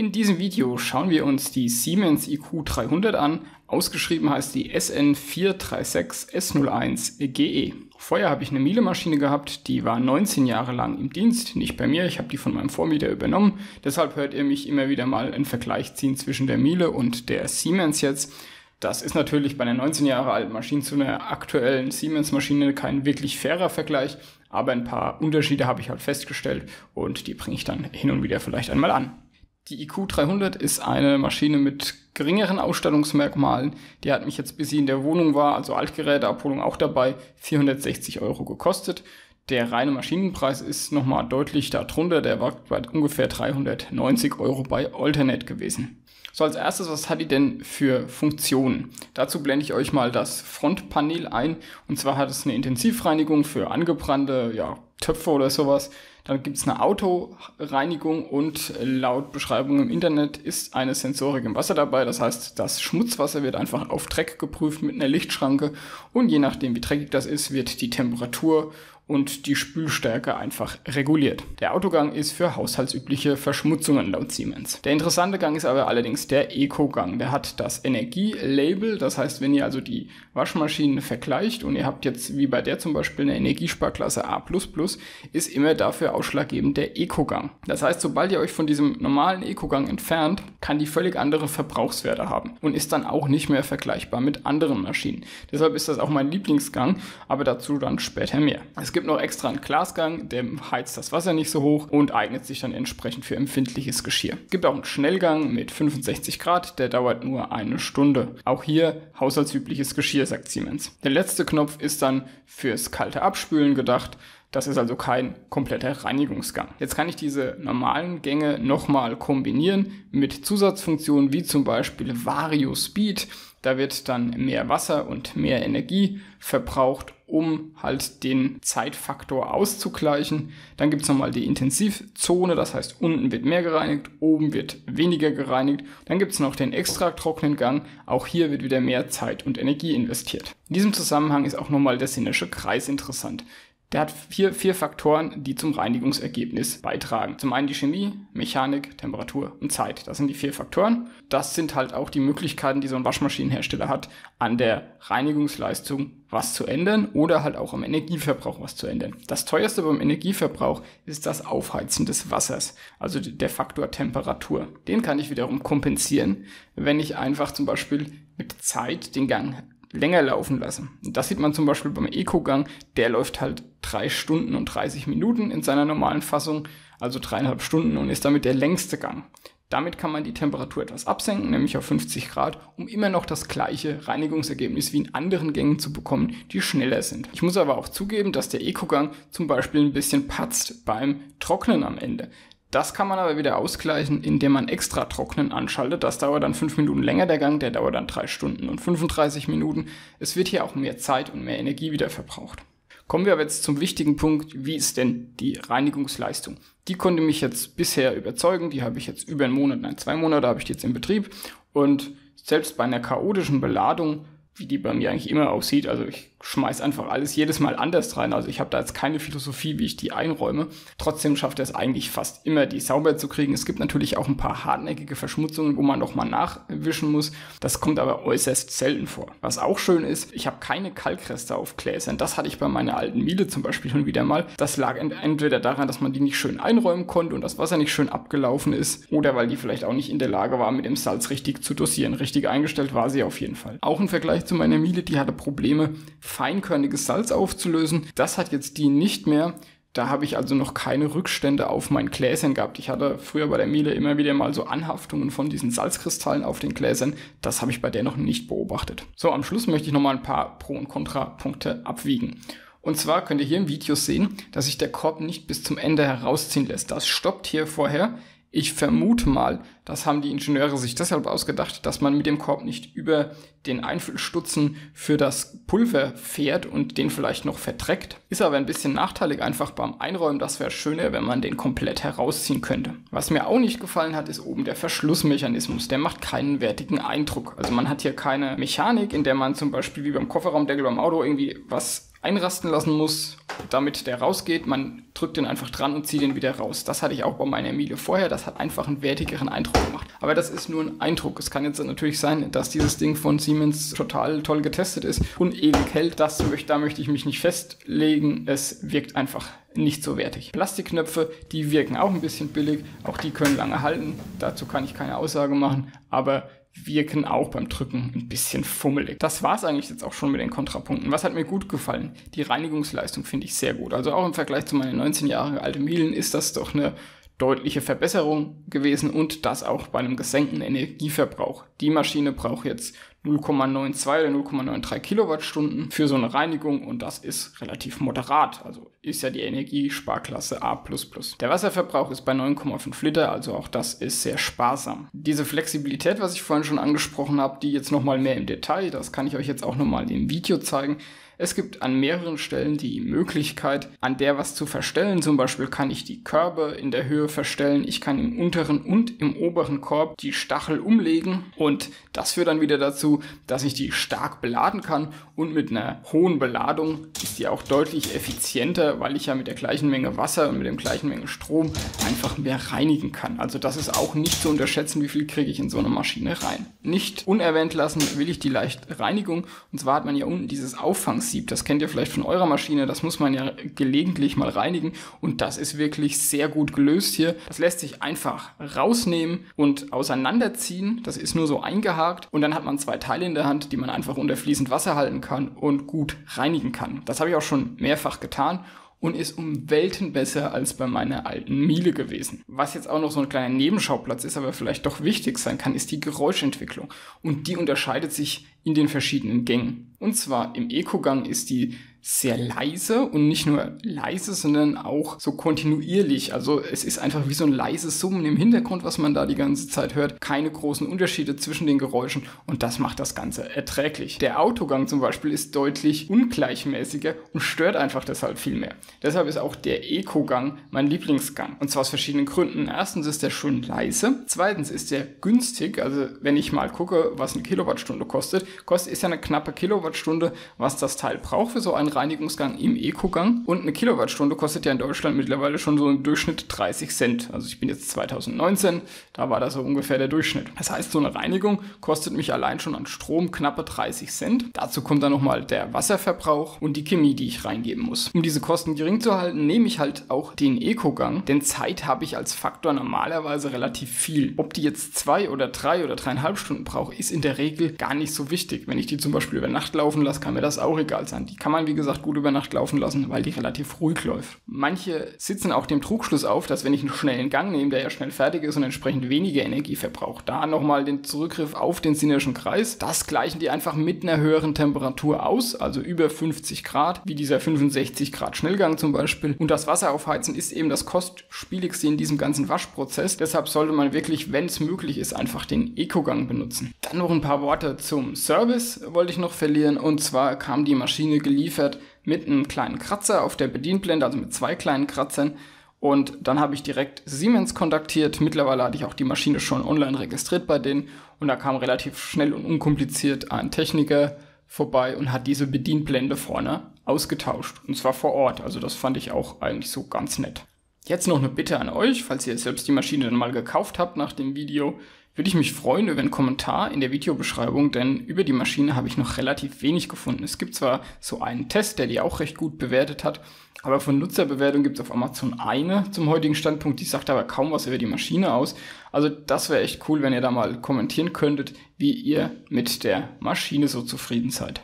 In diesem Video schauen wir uns die Siemens IQ300 an. Ausgeschrieben heißt die SN436S01GE. Vorher habe ich eine Miele-Maschine gehabt, die war 19 Jahre lang im Dienst, nicht bei mir, ich habe die von meinem Vormieter übernommen. Deshalb hört ihr mich immer wieder mal einen Vergleich ziehen zwischen der Miele und der Siemens jetzt. Das ist natürlich bei einer 19 Jahre alten Maschine zu einer aktuellen Siemens-Maschine kein wirklich fairer Vergleich, aber ein paar Unterschiede habe ich halt festgestellt und die bringe ich dann hin und wieder vielleicht einmal an. Die IQ300 ist eine Maschine mit geringeren Ausstattungsmerkmalen. Die hat mich jetzt, bis sie in der Wohnung war, also Altgeräteabholung auch dabei, 460 Euro gekostet. Der reine Maschinenpreis ist nochmal deutlich darunter. Der war bei ungefähr 390 Euro bei Alternate gewesen. So, als erstes, was hat die denn für Funktionen? Dazu blende ich euch mal das Frontpanel ein. Und zwar hat es eine Intensivreinigung für angebrannte ja, Töpfe oder sowas. Dann gibt es eine Autoreinigung und laut Beschreibung im Internet ist eine Sensorik im Wasser dabei. Das heißt, das Schmutzwasser wird einfach auf Dreck geprüft mit einer Lichtschranke und je nachdem, wie dreckig das ist, wird die Temperatur und die Spülstärke einfach reguliert. Der Autogang ist für haushaltsübliche Verschmutzungen laut Siemens. Der interessante Gang ist aber allerdings der Eco-Gang. Der hat das Energielabel, das heißt, wenn ihr also die Waschmaschinen vergleicht und ihr habt jetzt wie bei der zum Beispiel eine Energiesparklasse A++, ist immer dafür ausschlaggebend der Eco-Gang. Das heißt, sobald ihr euch von diesem normalen Eco-Gang entfernt, kann die völlig andere Verbrauchswerte haben und ist dann auch nicht mehr vergleichbar mit anderen Maschinen. Deshalb ist das auch mein Lieblingsgang, aber dazu dann später mehr. Es gibt gibt noch extra einen Glasgang, der heizt das Wasser nicht so hoch und eignet sich dann entsprechend für empfindliches Geschirr. Es gibt auch einen Schnellgang mit 65 Grad, der dauert nur eine Stunde. Auch hier haushaltsübliches Geschirr, sagt Siemens. Der letzte Knopf ist dann fürs kalte Abspülen gedacht. Das ist also kein kompletter Reinigungsgang. Jetzt kann ich diese normalen Gänge nochmal kombinieren mit Zusatzfunktionen wie zum Beispiel Vario Speed. Da wird dann mehr Wasser und mehr Energie verbraucht, um halt den Zeitfaktor auszugleichen. Dann gibt es nochmal die Intensivzone, das heißt unten wird mehr gereinigt, oben wird weniger gereinigt. Dann gibt es noch den extra trockenen Gang, auch hier wird wieder mehr Zeit und Energie investiert. In diesem Zusammenhang ist auch nochmal der sinnische Kreis interessant. Der hat vier, vier Faktoren, die zum Reinigungsergebnis beitragen. Zum einen die Chemie, Mechanik, Temperatur und Zeit. Das sind die vier Faktoren. Das sind halt auch die Möglichkeiten, die so ein Waschmaschinenhersteller hat, an der Reinigungsleistung was zu ändern oder halt auch am Energieverbrauch was zu ändern. Das teuerste beim Energieverbrauch ist das Aufheizen des Wassers, also der Faktor Temperatur. Den kann ich wiederum kompensieren, wenn ich einfach zum Beispiel mit Zeit den Gang länger laufen lassen. Das sieht man zum Beispiel beim Eco-Gang, der läuft halt drei Stunden und 30 Minuten in seiner normalen Fassung, also dreieinhalb Stunden und ist damit der längste Gang. Damit kann man die Temperatur etwas absenken, nämlich auf 50 Grad, um immer noch das gleiche Reinigungsergebnis wie in anderen Gängen zu bekommen, die schneller sind. Ich muss aber auch zugeben, dass der Eco-Gang zum Beispiel ein bisschen patzt beim Trocknen am Ende. Das kann man aber wieder ausgleichen, indem man extra Trocknen anschaltet. Das dauert dann 5 Minuten länger der Gang, der dauert dann 3 Stunden und 35 Minuten. Es wird hier auch mehr Zeit und mehr Energie wieder verbraucht. Kommen wir aber jetzt zum wichtigen Punkt, wie ist denn die Reinigungsleistung? Die konnte mich jetzt bisher überzeugen, die habe ich jetzt über einen Monat, nein, zwei Monate habe ich die jetzt in Betrieb und selbst bei einer chaotischen Beladung, wie die bei mir eigentlich immer aussieht, also ich schmeiß einfach alles jedes Mal anders rein. Also ich habe da jetzt keine Philosophie, wie ich die einräume. Trotzdem schafft er es eigentlich fast immer, die sauber zu kriegen. Es gibt natürlich auch ein paar hartnäckige Verschmutzungen, wo man nochmal nachwischen muss. Das kommt aber äußerst selten vor. Was auch schön ist, ich habe keine Kalkreste auf Gläsern. Das hatte ich bei meiner alten Miele zum Beispiel schon wieder mal. Das lag entweder daran, dass man die nicht schön einräumen konnte und das Wasser nicht schön abgelaufen ist oder weil die vielleicht auch nicht in der Lage war, mit dem Salz richtig zu dosieren. Richtig eingestellt war sie auf jeden Fall. Auch im Vergleich zu meiner Miele, die hatte Probleme, feinkörniges Salz aufzulösen. Das hat jetzt die nicht mehr. Da habe ich also noch keine Rückstände auf meinen Gläsern gehabt. Ich hatte früher bei der Miele immer wieder mal so Anhaftungen von diesen Salzkristallen auf den Gläsern. Das habe ich bei der noch nicht beobachtet. So, am Schluss möchte ich nochmal ein paar Pro- und Kontrapunkte abwiegen. Und zwar könnt ihr hier im Video sehen, dass sich der Korb nicht bis zum Ende herausziehen lässt. Das stoppt hier vorher. Ich vermute mal, das haben die Ingenieure sich deshalb ausgedacht, dass man mit dem Korb nicht über den Einfüllstutzen für das Pulver fährt und den vielleicht noch verdreckt. Ist aber ein bisschen nachteilig einfach beim Einräumen. Das wäre schöner, wenn man den komplett herausziehen könnte. Was mir auch nicht gefallen hat, ist oben der Verschlussmechanismus. Der macht keinen wertigen Eindruck. Also man hat hier keine Mechanik, in der man zum Beispiel wie beim Kofferraumdeckel beim Auto irgendwie was einrasten lassen muss, damit der rausgeht. Man drückt den einfach dran und zieht den wieder raus. Das hatte ich auch bei meiner Miele vorher. Das hat einfach einen wertigeren Eindruck gemacht. Aber das ist nur ein Eindruck. Es kann jetzt natürlich sein, dass dieses Ding von Siemens total toll getestet ist und ewig hält. Das, da möchte ich mich nicht festlegen. Es wirkt einfach nicht so wertig. Plastikknöpfe, die wirken auch ein bisschen billig. Auch die können lange halten. Dazu kann ich keine Aussage machen. Aber wirken auch beim Drücken ein bisschen fummelig. Das war es eigentlich jetzt auch schon mit den Kontrapunkten. Was hat mir gut gefallen? Die Reinigungsleistung finde ich sehr gut. Also auch im Vergleich zu meinen 19 Jahre alten Mielen ist das doch eine deutliche Verbesserung gewesen und das auch bei einem gesenkten Energieverbrauch. Die Maschine braucht jetzt 0,92 oder 0,93 Kilowattstunden für so eine Reinigung und das ist relativ moderat. Also ist ja die Energiesparklasse A++. Der Wasserverbrauch ist bei 9,5 Liter, also auch das ist sehr sparsam. Diese Flexibilität, was ich vorhin schon angesprochen habe, die jetzt nochmal mehr im Detail, das kann ich euch jetzt auch nochmal im Video zeigen. Es gibt an mehreren Stellen die Möglichkeit, an der was zu verstellen. Zum Beispiel kann ich die Körbe in der Höhe verstellen. Ich kann im unteren und im oberen Korb die Stachel umlegen und das führt dann wieder dazu, dass ich die stark beladen kann und mit einer hohen Beladung ist die auch deutlich effizienter, weil ich ja mit der gleichen Menge Wasser und mit der gleichen Menge Strom einfach mehr reinigen kann. Also das ist auch nicht zu unterschätzen, wie viel kriege ich in so eine Maschine rein. Nicht unerwähnt lassen will ich die leichte Reinigung und zwar hat man ja unten dieses Auffangs Sieb. Das kennt ihr vielleicht von eurer Maschine. Das muss man ja gelegentlich mal reinigen. Und das ist wirklich sehr gut gelöst hier. Das lässt sich einfach rausnehmen und auseinanderziehen. Das ist nur so eingehakt. Und dann hat man zwei Teile in der Hand, die man einfach unter fließend Wasser halten kann und gut reinigen kann. Das habe ich auch schon mehrfach getan und ist um Welten besser als bei meiner alten Miele gewesen. Was jetzt auch noch so ein kleiner Nebenschauplatz ist, aber vielleicht doch wichtig sein kann, ist die Geräuschentwicklung. Und die unterscheidet sich in den verschiedenen Gängen. Und zwar im Eco-Gang ist die sehr leise und nicht nur leise, sondern auch so kontinuierlich. Also es ist einfach wie so ein leises Summen im Hintergrund, was man da die ganze Zeit hört. Keine großen Unterschiede zwischen den Geräuschen und das macht das Ganze erträglich. Der Autogang zum Beispiel ist deutlich ungleichmäßiger und stört einfach deshalb viel mehr. Deshalb ist auch der Eco-Gang mein Lieblingsgang und zwar aus verschiedenen Gründen. Erstens ist der schön leise, zweitens ist der günstig. Also wenn ich mal gucke, was eine Kilowattstunde kostet, kostet ist ja eine knappe Kilowattstunde, was das Teil braucht für so einen Reinigungsgang im Eco-Gang. Und eine Kilowattstunde kostet ja in Deutschland mittlerweile schon so im Durchschnitt 30 Cent. Also ich bin jetzt 2019, da war das so ungefähr der Durchschnitt. Das heißt, so eine Reinigung kostet mich allein schon an Strom knappe 30 Cent. Dazu kommt dann nochmal der Wasserverbrauch und die Chemie, die ich reingeben muss. Um diese Kosten gering zu halten, nehme ich halt auch den Eco-Gang, denn Zeit habe ich als Faktor normalerweise relativ viel. Ob die jetzt zwei oder drei oder dreieinhalb Stunden brauche, ist in der Regel gar nicht so wichtig. Wenn ich die zum Beispiel über Nacht laufen lasse, kann mir das auch egal sein. Die kann man, wie gesagt, gut über Nacht laufen lassen, weil die relativ ruhig läuft. Manche sitzen auch dem Trugschluss auf, dass wenn ich einen schnellen Gang nehme, der ja schnell fertig ist und entsprechend weniger Energie verbraucht, da nochmal den Zurückgriff auf den Sinnerschen Kreis, das gleichen die einfach mit einer höheren Temperatur aus, also über 50 Grad, wie dieser 65 Grad Schnellgang zum Beispiel. Und das Wasser aufheizen ist eben das kostspieligste in diesem ganzen Waschprozess. Deshalb sollte man wirklich, wenn es möglich ist, einfach den Eco-Gang benutzen. Dann noch ein paar Worte zum Service wollte ich noch verlieren. Und zwar kam die Maschine geliefert mit einem kleinen Kratzer auf der Bedienblende, also mit zwei kleinen Kratzern. Und dann habe ich direkt Siemens kontaktiert. Mittlerweile hatte ich auch die Maschine schon online registriert bei denen. Und da kam relativ schnell und unkompliziert ein Techniker vorbei und hat diese Bedienblende vorne ausgetauscht. Und zwar vor Ort. Also das fand ich auch eigentlich so ganz nett. Jetzt noch eine Bitte an euch, falls ihr selbst die Maschine dann mal gekauft habt nach dem Video würde ich mich freuen über einen Kommentar in der Videobeschreibung, denn über die Maschine habe ich noch relativ wenig gefunden. Es gibt zwar so einen Test, der die auch recht gut bewertet hat, aber von Nutzerbewertung gibt es auf Amazon eine zum heutigen Standpunkt, die sagt aber kaum was über die Maschine aus. Also das wäre echt cool, wenn ihr da mal kommentieren könntet, wie ihr mit der Maschine so zufrieden seid.